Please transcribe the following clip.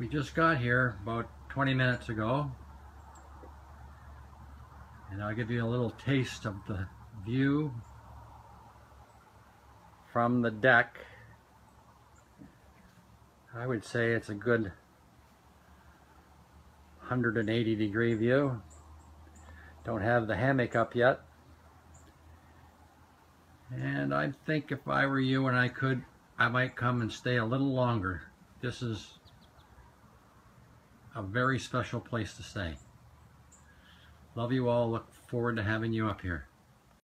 We just got here about 20 minutes ago. And I'll give you a little taste of the view from the deck. I would say it's a good 180 degree view. Don't have the hammock up yet. And I think if I were you and I could, I might come and stay a little longer. This is a very special place to stay. Love you all. Look forward to having you up here.